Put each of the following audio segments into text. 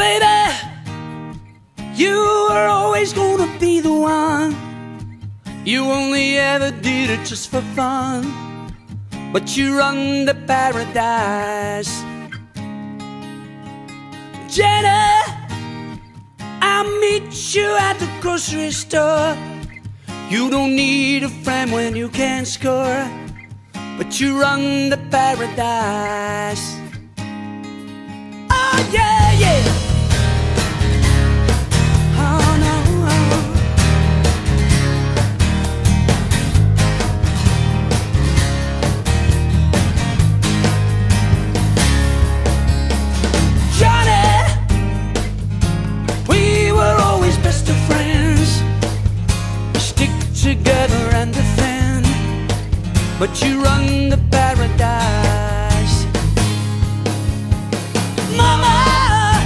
baby, you were always gonna be the one. You only ever did it just for fun, but you run the paradise. Jenna I'll meet you at the grocery store. You don't need a friend when you can't score, but you run the paradise. But you run to paradise. Mama,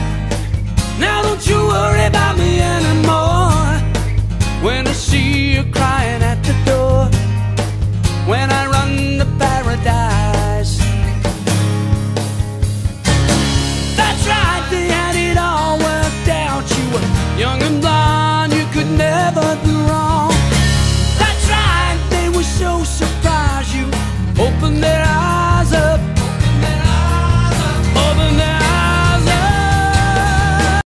now don't you worry about me anymore. When I see you crying at the door, when I run to paradise. That's right, they had it all worked out. You were young and blonde, you could never opened their eyes.